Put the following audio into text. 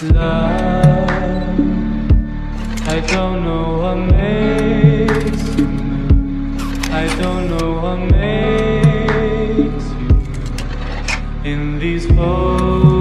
Love, I don't know what makes you move. I don't know what makes you move. In these cold